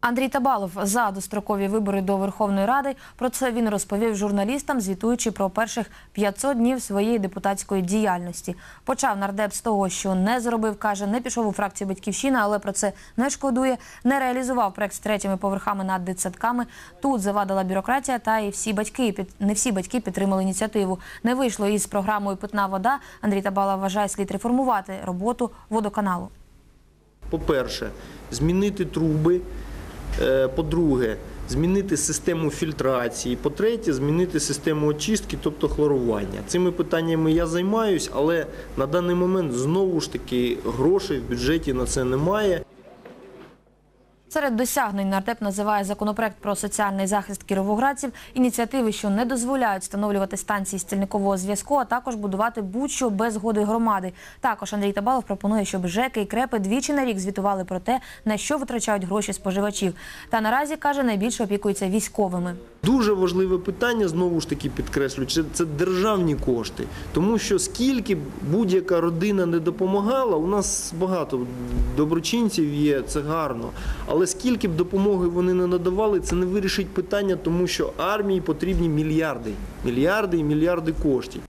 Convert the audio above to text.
Андрій Табалов за дострокові вибори до Верховної Ради. Про це він розповів журналістам, звітуючи про перших 500 днів своєї депутатської діяльності. Почав нардеп з того, що не зробив, каже, не пішов у фракцію Батьківщина, але про це не шкодує. Не реалізував проект з третіми поверхами над дитсадками. Тут завадила бюрократія, та і всі батьки не всі батьки підтримали ініціативу. Не вийшло із програмою Питна вода. Андрій Табалов вважає слід реформувати роботу водоканалу. По-перше, змінити труби. Е, По-друге, змінити систему фільтрації. По-третє, змінити систему очистки, тобто хлорування. Цими питаннями я займаюсь, але на даний момент знову ж таки грошей в бюджеті на це немає. Серед досягнень нардеп називає законопроект про соціальний захист кіровоградців, ініціативи, що не дозволяють встановлювати станції стільникового зв'язку, а також будувати будь-що без згоди громади. Також Андрій Табалов пропонує, щоб ЖЕКи і КРЕПи двічі на рік звітували про те, на що витрачають гроші споживачів. Та наразі каже, найбільше опікується військовими. Дуже важливе питання, знову ж таки підкреслюю, це, державні кошти. Тому що скільки будь-яка родина не допомагала, у нас багато доброчинців є, це гарно. Але скільки б допомоги вони не надавали, це не вирішить питання, тому що армії потрібні мільярди. Мільярди і мільярди коштів.